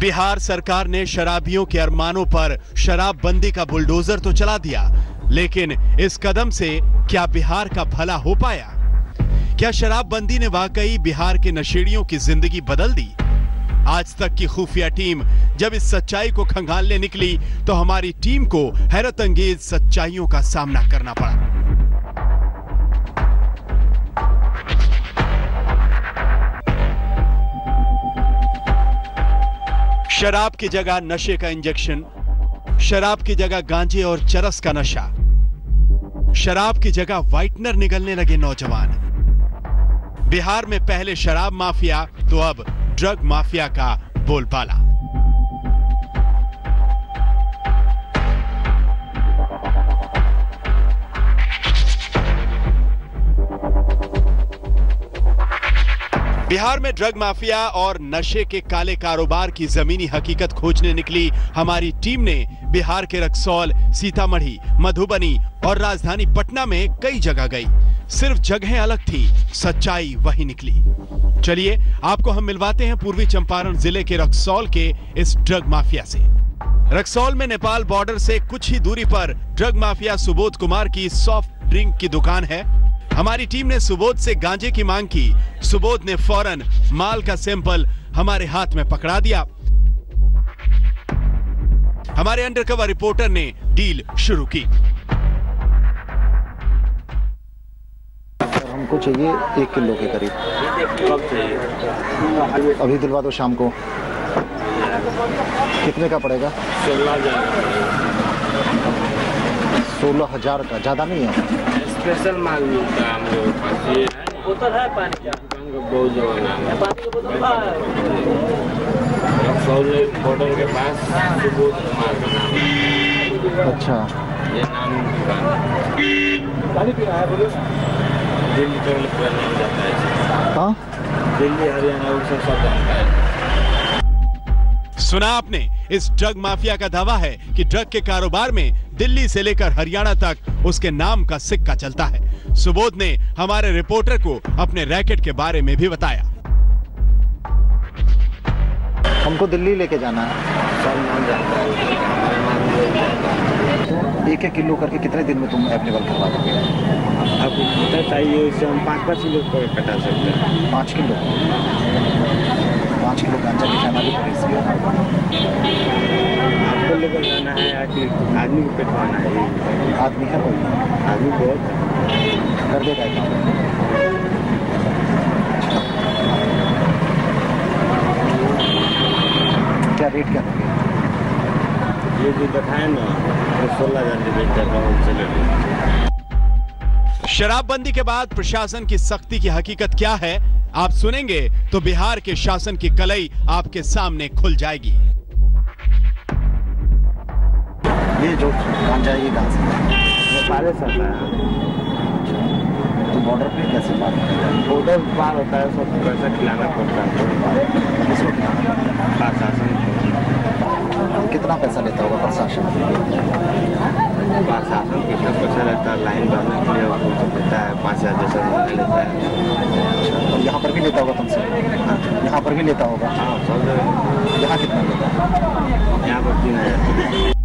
बिहार सरकार ने शराबियों के अरमानों पर शराबबंदी का बुलडोजर तो चला दिया, लेकिन इस कदम से क्या बिहार का भला हो पाया? क्या शराबबंदी ने वाकई बिहार के नशेड़ियों की ज़िंदगी बदल दी? आज तक की खुफिया टीम जब इस सच्चाई को खंगालने निकली तो हमारी टीम को हैरत अंगेज सच्चाइयों का सामना करना पड़ा। शराब की जगह नशे का इंजेक्शन, शराब की जगह गांजे और चरस का नशा, शराब की जगह व्हाइटनर निकलने लगे नौजवान। बिहार में पहले शराब माफिया तो अब ड्रग माफिया का बोलबाला। बिहार में ड्रग माफिया और नशे के काले कारोबार की जमीनी हकीकत खोजने निकली। हमारी टीम ने बिहार के रक्सौल, सीतामढ़ी, मधुबनी और राजधानी पटना में कई जगह गई। सिर्फ़ जगहें अलग थी, सच्चाई वही निकली। चलिए, आपको हम मिलवाते हैं पूर्वी चंपारण ज़िले के रक्सौल के इस ड्रग माफिया से। रक्सौल में नेपाल बॉर्डर से कुछ ही दूरी पर ड्रग माफिया सुबोध कुमार की सॉफ्ट ड्रिंक की दुकान है। हमारी टीम ने सुबोध से गांजे की मांग की। सुबोध ने फ़ौरन माल का सैंपल हमारे हाथ में पकड़ा दिया। हमारे अंडरकवर रिपोर्टर ने डील शुरू की। हमको चाहिए एक किलो के करीब। अभी दिलवा दो शाम को। कितने का पड़ेगा? सोलह हज़ार का ज़्यादा नहीं है? स्पेशल माल मिलता है हम लोग के पास ये है। बोतल है पानी का? दुकान का बहुत जमाना है। पानी की बोतल है। बॉर्डर के पास सुबोध कुमार का नाम है। अच्छा। ये नाम दुकान। दिल्ली तक पूरा नाम जाता है। हाँ? दिल्ली हरियाणा उड़ीसा सब जानता है। सुना आपने इस ड्रग माफिया का दावा है कि ड्रग के कारोबार में दिल्ली से लेकर हरियाणा तक उसके नाम का सिक्का चलता है। सुबोध ने हमारे रिपोर्टर को अपने रैकेट के बारे में भी बताया। हमको दिल्ली लेके जाना है। एक एक किलो करके कितने दिन में तुम अवेलेबल करवा दोगे? अब चाहिए हम पाँच पाँच किलो कटा सकते हैं। पाँच किलो? पाँच किलो गांजा जाना भी पड़ेगी आपको लेकर जाना है या आदमी को पेटवाना है? आदमी है कोई? आदमी बहुत कर देगा क्या रेट क्या ये जो बताए ना वो सोलह हज़ार से बेच जाता है। होलसेलर शराबबंदी के बाद प्रशासन की सख्ती की हकीकत क्या है? आप सुनेंगे तो बिहार के शासन की कलई आपके सामने खुल जाएगी। ये जो गांजा है ये पारे तो बॉर्डर पे कैसे बात करेगा उधर पार होता है खिलाना पड़ता है। किसको खिलाना? प्रशासन को कितना पैसा लेता होगा प्रशासन प्रशासन कितना पैसा रहता है लाइन भरने के लिए वो तो देता है पाँच हज़ार जैसा महीने लेता है और यहाँ पर भी लेता होगा तुमसे यहाँ पर भी लेता होगा। हाँ यहाँ कितना लेता है? यहाँ पर तीन हज़ार।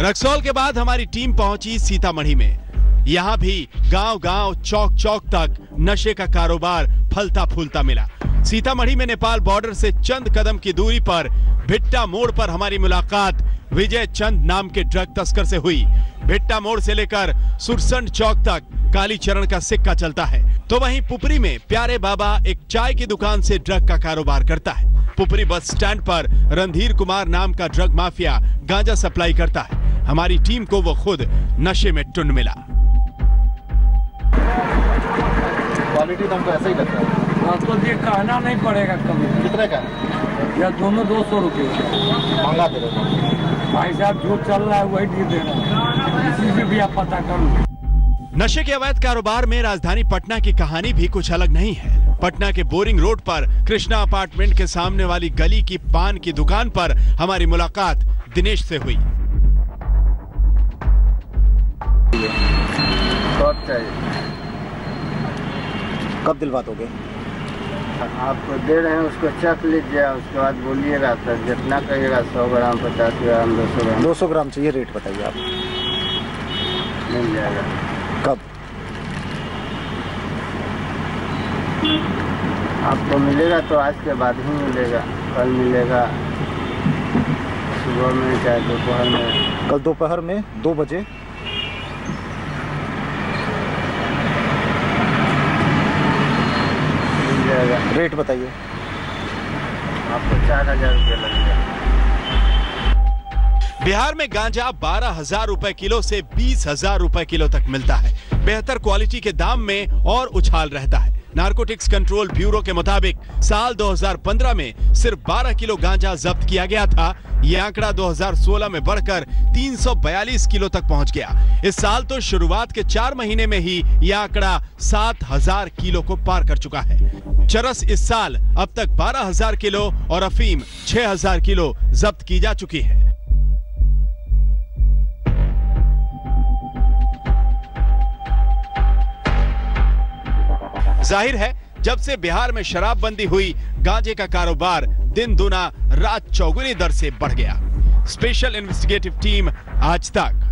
रक्सौल के बाद हमारी टीम पहुँची सीतामढ़ी में। यहाँ भी गाँव गाँव चौक चौक तक नशे का कारोबार फलता फूलता मिला। सीतामढ़ी में नेपाल बॉर्डर से चंद कदम की दूरी पर भिट्टा मोड़ पर हमारी मुलाकात विजय चंद नाम के ड्रग तस्कर से हुई। भिट्टा मोड़ से लेकर सुरसंड चौक तक काली चरण का सिक्का चलता है। तो वहीं पुपरी में प्यारे बाबा एक चाय की दुकान से ड्रग का कारोबार करता है। पुपरी बस स्टैंड पर रणधीर कुमार नाम का ड्रग माफिया गांजा सप्लाई करता है। हमारी टीम को वो खुद नशे में टुन मिला। क्वालिटी तो हमको ऐसा ही लगता है। आपको ये कहना नहीं पड़ेगा कभी। कितने का है? या दोनों दो सौ रुपये। महँगा दे रहे भाई साहब जो चल रहा है वही दे दे रहा है किसी से भी आप पता कर। लो नशे के अवैध कारोबार में राजधानी पटना की कहानी भी कुछ अलग नहीं है। पटना के बोरिंग रोड पर कृष्णा अपार्टमेंट के सामने वाली गली की पान की दुकान पर हमारी मुलाकात दिनेश से हुई। कब दिलवा दोगे आपको दे रहे हैं उसको चख लीजिए उसके बाद बोलिएगा तो जितना कहिएगा सौ ग्राम पचास ग्राम दो सौ ग्राम। 200 ग्राम चाहिए रेट बताइए आप। मिल जाएगा कब आपको मिलेगा तो आज के बाद ही मिलेगा कल मिलेगा। सुबह में चाहे दोपहर में? कल दोपहर में दो बजे। मिल जाएगा। रेट बताइए। आपको चार हज़ार रुपये लगेगा बिहार में गांजा बारह हज़ार रूपए किलो से बीस हज़ार रूपए किलो तक मिलता है। बेहतर क्वालिटी के दाम में और उछाल रहता है। नारकोटिक्स कंट्रोल ब्यूरो के मुताबिक साल 2015 में सिर्फ़ 12 किलो गांजा जब्त किया गया था। यह आंकड़ा 2016 में बढ़कर 342 किलो तक पहुँच गया। इस साल तो शुरुआत के चार महीने में ही यह आंकड़ा 7000 किलो को पार कर चुका है। चरस इस साल अब तक 12000 किलो और अफीम 6000 किलो जब्त की जा चुकी है। ज़ाहिर है, जब से बिहार में शराबबंदी हुई, गांजे का कारोबार दिन दुना रात चौगुनी दर से बढ़ गया। स्पेशल इन्वेस्टिगेटिव टीम आज तक।